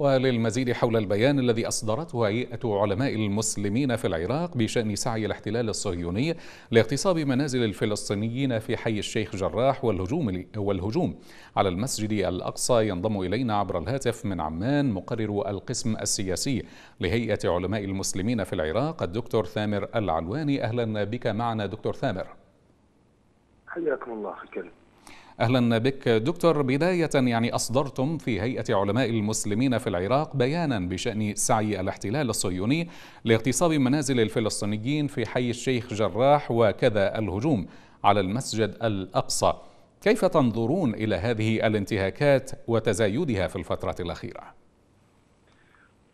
وللمزيد حول البيان الذي أصدرته هيئة علماء المسلمين في العراق بشأن سعي الاحتلال الصهيوني لاغتصاب منازل الفلسطينيين في حي الشيخ جراح والهجوم والهجوم على المسجد الأقصى ينضم إلينا عبر الهاتف من عمان مقرر القسم السياسي لهيئة علماء المسلمين في العراق الدكتور ثامر العلواني أهلا بك معنا دكتور ثامر. حياكم الله الكريم. أهلا بك دكتور بداية يعني أصدرتم في هيئة علماء المسلمين في العراق بيانا بشأن سعي الاحتلال الصهيوني لاغتصاب منازل الفلسطينيين في حي الشيخ جراح وكذا الهجوم على المسجد الأقصى كيف تنظرون إلى هذه الانتهاكات وتزايدها في الفترة الأخيرة؟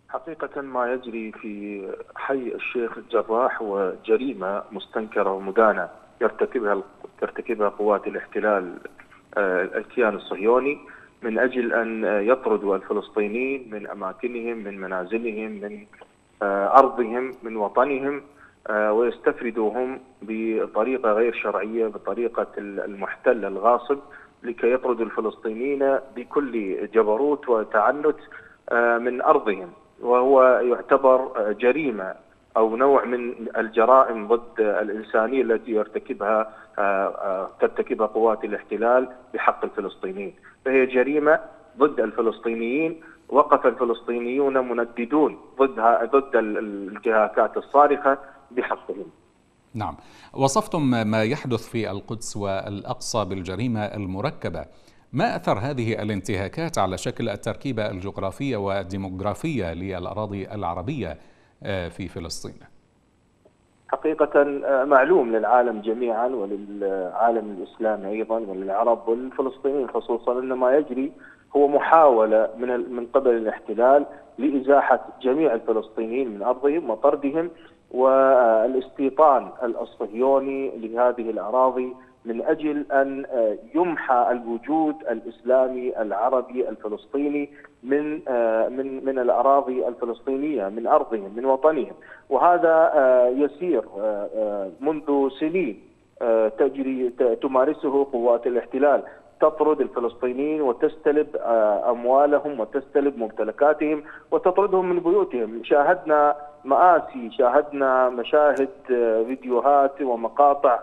حقيقة ما يجري في حي الشيخ الجراح وجريمة مستنكرة ومدانة يرتكبها ترتكبها قوات الاحتلال الكيان الصهيوني من أجل أن يطردوا الفلسطينيين من أماكنهم من منازلهم من آه، أرضهم من وطنهم آه، ويستفردوهم بطريقة غير شرعية بطريقة المحتل الغاصب لكي يطردوا الفلسطينيين بكل جبروت وتعنت من أرضهم. وهو يعتبر جريمة أو نوع من الجرائم ضد الإنسانية التي يرتكبها آه، آه، ترتكبها قوات الاحتلال بحق الفلسطينيين، فهي جريمة ضد الفلسطينيين وقف الفلسطينيون منددون ضدها ضد الانتهاكات الصارخة بحقهم. نعم، وصفتم ما يحدث في القدس والأقصى بالجريمة المركبة. ما أثر هذه الانتهاكات على شكل التركيبة الجغرافية والديموغرافية للأراضي العربية آه، في فلسطين حقيقة آه، معلوم للعالم جميعا وللعالم الإسلامي أيضا وللعرب والفلسطينيين خصوصا أن ما يجري هو محاولة من من قبل الاحتلال لإزاحة جميع الفلسطينيين من أرضهم وطردهم والإستيطان الصهيوني لهذه الأراضي من أجل أن آه، يمحى الوجود الإسلامي العربي الفلسطيني من آه، من من الأراضي الفلسطينية من أرضهم من وطنهم. وهذا آه، يسير منذ سنين تجري تمارسه قوات الاحتلال. تطرد الفلسطينيين وتستلب أموالهم وتستلب ممتلكاتهم وتطردهم من بيوتهم، شاهدنا مآسي، شاهدنا مشاهد فيديوهات ومقاطع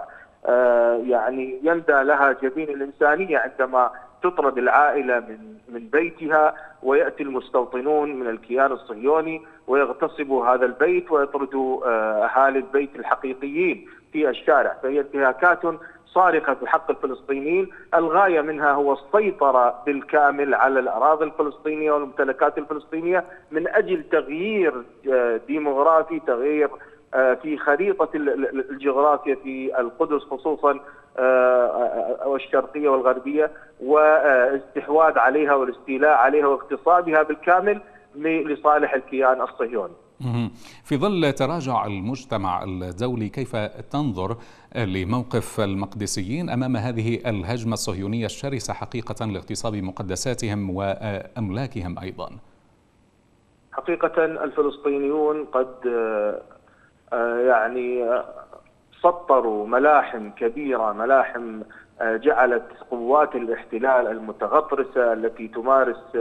يعني يندى لها جبين الإنسانية عندما تطرد العائلة من من بيتها ويأتي المستوطنون من الكيان الصهيوني ويغتصبوا هذا البيت ويطردوا آه، أهالي البيت الحقيقيين في الشارع. فهي انتهاكات صارخة في حق الفلسطينيين. الغاية منها هو السيطرة بالكامل على الأراضي الفلسطينية والممتلكات الفلسطينية من أجل تغيير آه، ديموغرافي تغيير آه، في خريطة الجغرافيا في القدس خصوصا آه، آه، والشرقية والغربية واستحواذ عليها والاستيلاء عليها واغتصابها بالكامل لصالح الكيان الصهيوني في ظل تراجع المجتمع الدولي كيف تنظر لموقف المقدسيين أمام هذه الهجمة الصهيونية الشرسة حقيقة لاغتصاب مقدساتهم وأملاكهم أيضا؟ حقيقة الفلسطينيون قد آه، يعني آه، سطروا ملاحم كبيرة ملاحم آه، جعلت قوات الاحتلال المتغطرسة التي تمارس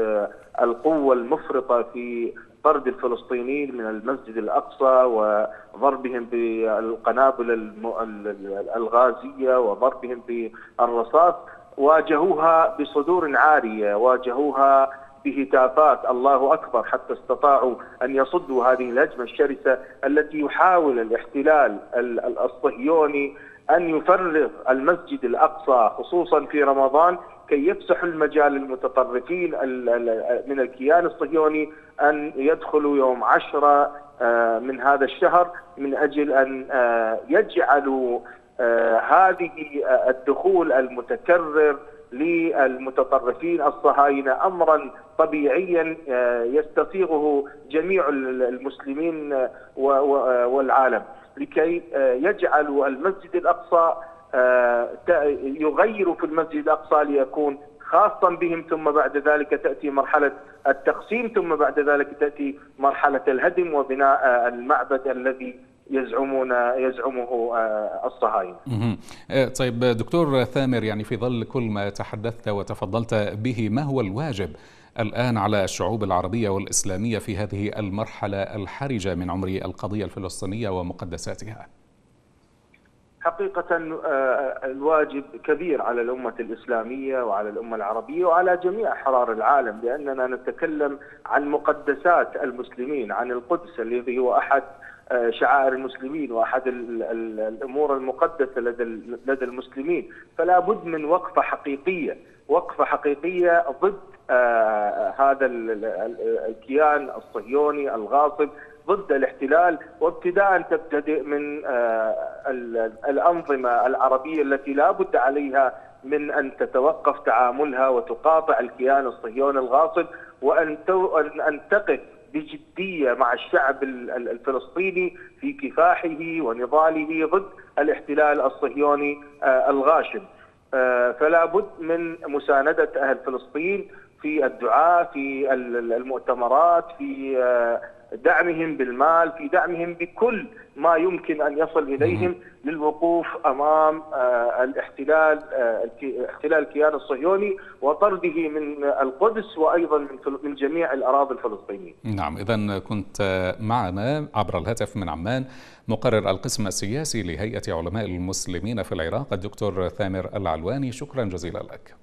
القوة المفرطة في طرد الفلسطينيين من المسجد الأقصى وضربهم بالقنابل الغازية وضربهم بالرصاص واجهوها بصدور عارية واجهوها بهتافات الله أكبر. حتى استطاعوا أن يصدوا هذه الهجمه الشرسة التي يحاول الاحتلال الصهيوني أن يفرغ المسجد الأقصى خصوصا في رمضان كي يفسح المجال للمتطرفين من الكيان الصهيوني أن يدخلوا يوم عشرة آه، من هذا الشهر من أجل أن آه، يجعلوا هذه الدخول المتكرر للمتطرفين الصهاينة امرا طبيعيا آه، يستسيغه جميع المسلمين آه، والعالم. لكي آه، يجعلوا المسجد الأقصى يغيروا في المسجد الأقصى ليكون خاصا بهم ثم بعد ذلك تأتي مرحلة التقسيم ثم بعد ذلك تأتي مرحلة الهدم وبناء المعبد الذي يزعمون يزعمه آه، الصهاينة. آه، طيب دكتور ثامر يعني في ظل كل ما تحدثت وتفضلت به ما هو الواجب الآن على الشعوب العربية والإسلامية في هذه المرحلة الحرجة من عمر القضية الفلسطينية ومقدساتها؟ حقيقة الواجب كبير على الأمة الإسلامية وعلى الأمة العربية وعلى جميع حرار العالم لأننا نتكلم عن مقدسات المسلمين عن القدس الذي هو أحد شعائر المسلمين وأحد الأمور المقدسة لدى لدى المسلمين. فلا بد من وقفة حقيقية وقفة حقيقية ضد هذا الكيان الصهيوني الغاصب ضد الاحتلال وابتداء تبتدئ من الأنظمة العربية التي لا بد عليها من أن تتوقف تعاملها وتقاطع الكيان الصهيوني الغاصب وأن أن تقف بجدية مع الشعب الفلسطيني في كفاحه ونضاله ضد الاحتلال الصهيوني الغاشم. فلا بد من مساندة أهل فلسطين في الدعاء في المؤتمرات في دعمهم بالمال في دعمهم بكل ما يمكن أن يصل إليهم للوقوف أمام الاحتلال احتلال الكيان الصهيوني وطرده من القدس وأيضا من من جميع الأراضي الفلسطينية. نعم اذا كنت معنا عبر الهاتف من عمان مقرر القسم السياسي لهيئة علماء المسلمين في العراق الدكتور ثامر العلواني شكرا جزيلا لك.